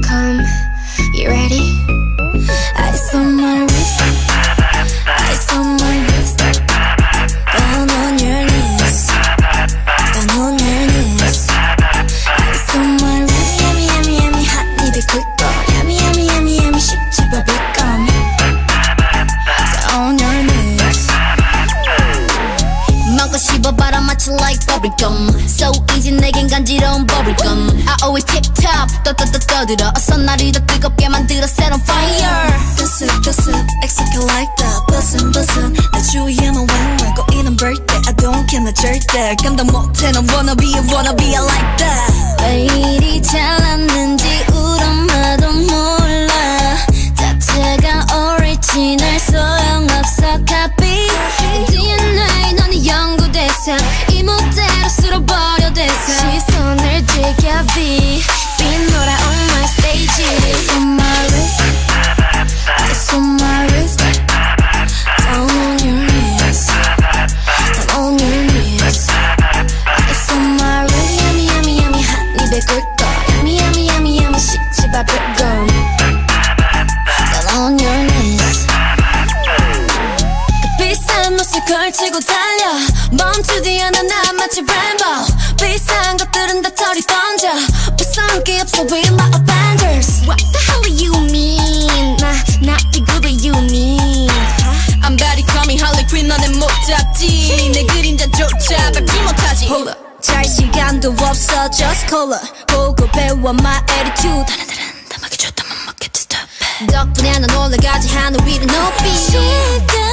come. You ready? 씹어봐라 마치 like bubblegum So easy 내겐 간지러운 bubblegum I always tip top 떠떠떠 떠들어 어서 나를 더 뜨겁게 만들어 set on fire Bust it, bust it, execute like that. Bustin', bustin', 내 주위에만 웽웽 꼬이는 birthday. I don't care 나 절대 감당 못해 난 wanna be, wanna be, I like that. 왜 이 그 비싼 옷을 걸치고 달려 멈추지 않아 난 마치 램보 비싼 것들은 다 털이 던져 불쌍한 게 없어 we my Avengers What the hell do you mean 나, 나 이거도 you mean I'm very coming Harley Quinn 너네 못 잡지 내 그림자조차 밟지 못하지 Hold up 잘 시간도 없어 just call her 보고 배워 my attitude 하나들은 다 먹여줬다만 먹겠지 stop it 덕분에 난 올라가지 하늘 위로 높이 쉽게